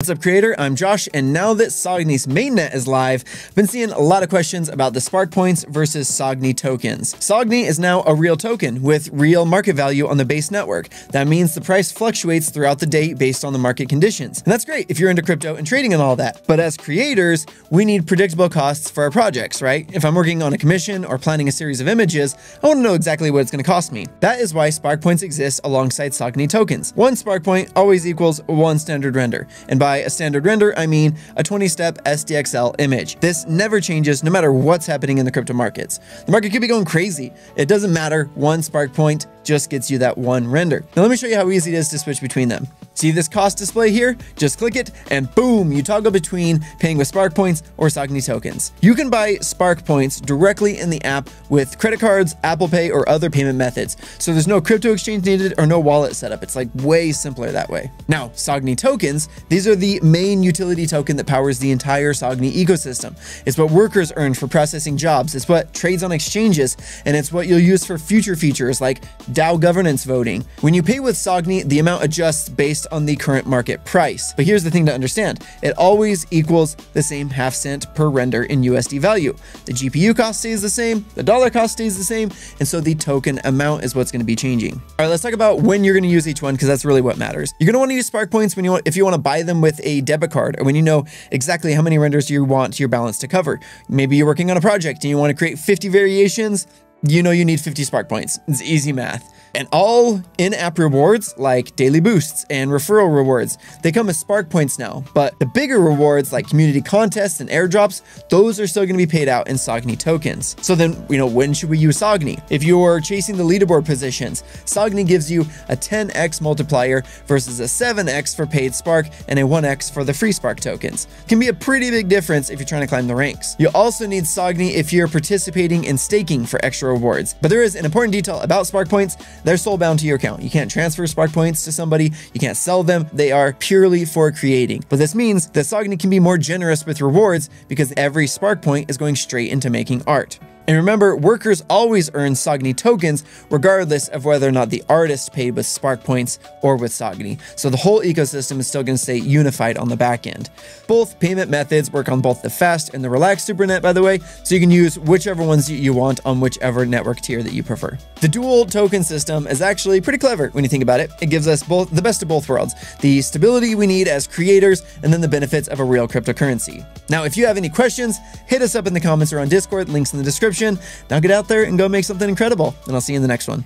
What's up creator, I'm Josh, and now that Sogni's mainnet is live, I've been seeing a lot of questions about the Spark Points versus Sogni tokens. Sogni is now a real token with real market value on the base network. That means the price fluctuates throughout the day based on the market conditions. And that's great if you're into crypto and trading and all that. But as creators, we need predictable costs for our projects, right? If I'm working on a commission or planning a series of images, I want to know exactly what it's going to cost me. That is why Spark Points exist alongside Sogni tokens. One Spark Point always equals one standard render. And by by a standard render, I mean a 20-step SDXL image. This never changes no matter what's happening in the crypto markets. The market could be going crazy. It doesn't matter, one spark point just gets you that one render. Now let me show you how easy it is to switch between them. See this cost display here? Just click it and boom, you toggle between paying with Spark Points or Sogni tokens. You can buy Spark Points directly in the app with credit cards, Apple Pay, or other payment methods. So there's no crypto exchange needed or no wallet setup. It's like way simpler that way. Now, Sogni tokens, these are the main utility token that powers the entire Sogni ecosystem. It's what workers earn for processing jobs. It's what trades on exchanges, and it's what you'll use for future features like DAO governance voting. When you pay with Sogni, the amount adjusts based on the current market price. But here's the thing to understand. It always equals the same half cent per render in USD value. The GPU cost stays the same, the dollar cost stays the same, and so the token amount is what's going to be changing. All right, let's talk about when you're going to use each one because that's really what matters. You're going to want to use Spark Points when you want if you want to buy them with a debit card or when you know exactly how many renders you want your balance to cover. Maybe you're working on a project and you want to create 50 variations, you know you need 50 Spark Points. It's easy math. And all in-app rewards like daily boosts and referral rewards, they come as Spark Points now. But the bigger rewards like community contests and airdrops, those are still going to be paid out in Sogni tokens. So then, you know, when should we use Sogni? If you're chasing the leaderboard positions, Sogni gives you a 10x multiplier versus a 7x for paid Spark and a 1x for the free Spark tokens. Can be a pretty big difference if you're trying to climb the ranks. You also need Sogni if you're participating in staking for extra rewards. But there is an important detail about Spark Points they're soul bound to your account. You can't transfer Spark points to somebody. You can't sell them. They are purely for creating. But this means that Sogni can be more generous with rewards because every Spark point is going straight into making art. And remember, workers always earn Sogni tokens regardless of whether or not the artist paid with Spark Points or with Sogni. So the whole ecosystem is still going to stay unified on the back end. Both payment methods work on both the fast and the relaxed supernet, by the way, so you can use whichever ones you want on whichever network tier that you prefer. The dual token system is actually pretty clever when you think about it. It gives us both the best of both worlds, the stability we need as creators, and then the benefits of a real cryptocurrency. Now, if you have any questions, hit us up in the comments or on Discord, links in the description. Now get out there and go make something incredible, and I'll see you in the next one.